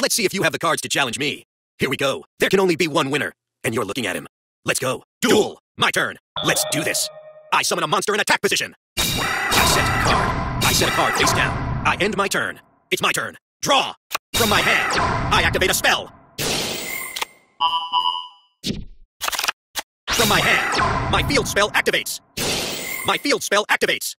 Let's see if you have the cards to challenge me. Here we go. There can only be one winner, and you're looking at him. Let's go. Duel! My turn. Let's do this. I summon a monster in attack position. I set a card. I set a card face down. I end my turn. It's my turn. Draw! From my hand, I activate a spell. From my hand, my field spell activates. My field spell activates.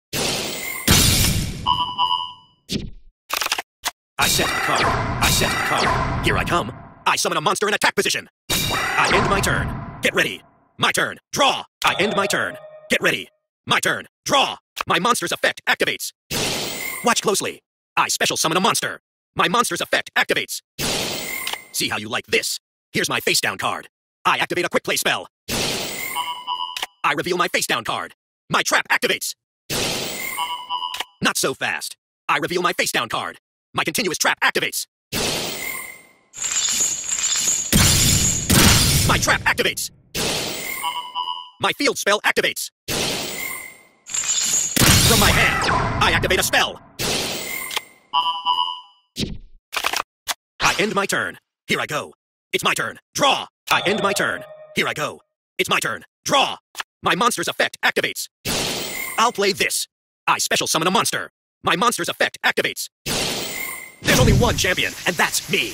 I set card. I set card. Here I come. I summon a monster in attack position. I end my turn. Get ready. My turn. Draw. I end my turn. Get ready. My turn. Draw. My monster's effect activates. Watch closely. I special summon a monster. My monster's effect activates. See how you like this. Here's my face down card. I activate a quick play spell. I reveal my face down card. My trap activates. Not so fast. I reveal my face down card. My continuous trap activates. My trap activates. My field spell activates. From my hand, I activate a spell. I end my turn. Here I go. It's my turn. Draw. I end my turn. Here I go. It's my turn. Draw. My monster's effect activates. I'll play this. I special summon a monster. My monster's effect activates. There's only one champion, and that's me.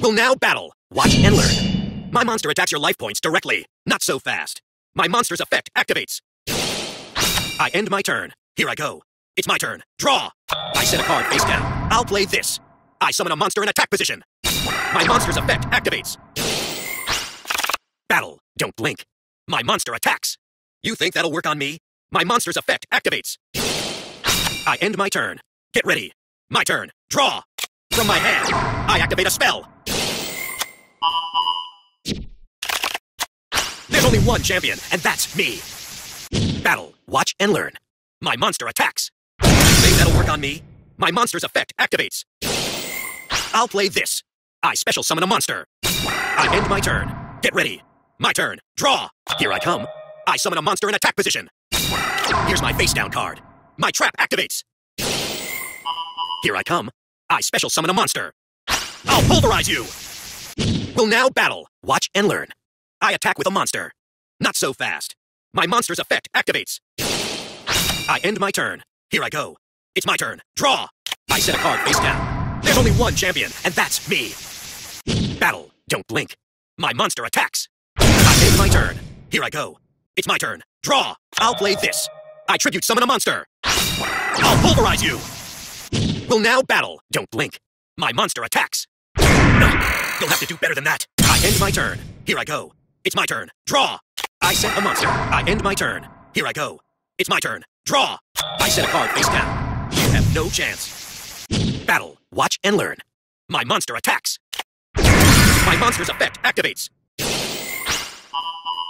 We'll now battle. Watch and learn. My monster attacks your life points directly. Not so fast. My monster's effect activates. I end my turn. Here I go. It's my turn. Draw. I set a card face down. I'll play this. I summon a monster in attack position. My monster's effect activates. Battle. Don't blink. My monster attacks. You think that'll work on me? My monster's effect activates. I end my turn. Get ready. My turn. Draw. From my hand, I activate a spell. There's only one champion, and that's me. Battle. Watch and learn. My monster attacks. You Think that'll work on me? My monster's effect activates. I'll play this. I special summon a monster. I end my turn. Get ready. My turn. Draw. Here I come. I summon a monster in attack position. Here's my face down card. My trap activates. Here I come. I special summon a monster. I'll pulverize you. We'll now battle. Watch and learn. I attack with a monster. Not so fast. My monster's effect activates. I end my turn. Here I go. It's my turn. Draw. I set a card face down. There's only one champion, and that's me. Battle. Don't blink. My monster attacks. Turn. Here I go. It's my turn. Draw. I'll play this. I tribute summon a monster. I'll pulverize you. We'll now battle. Don't blink. My monster attacks. No, you'll have to do better than that. I end my turn. Here I go. It's my turn. Draw. I set a monster. I end my turn. Here I go. It's my turn. Draw. I set a card face down. You have no chance. Battle. Watch and learn. My monster attacks. My monster's effect activates.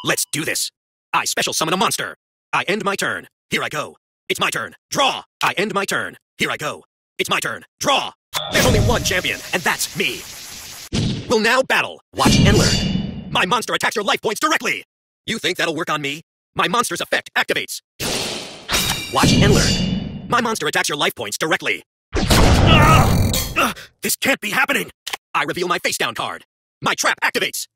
Let's do this. I special summon a monster. I end my turn. Here I go. It's my turn. Draw. I end my turn. Here I go. It's my turn. Draw. There's only one champion, and that's me. We'll now battle. Watch and learn. My monster attacks your life points directly. You think that'll work on me? My monster's effect activates. Watch and learn. My monster attacks your life points directly. Ugh! This can't be happening. I reveal my face down card. My trap activates.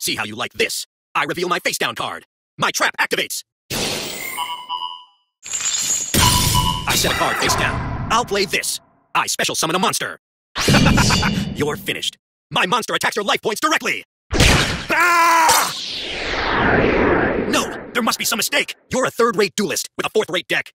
See how you like this. I reveal my face down card. My trap activates. I set a card face down. I'll play this. I special summon a monster. You're finished. My monster attacks your life points directly. Ah! No, there must be some mistake. You're a third-rate duelist with a fourth-rate deck.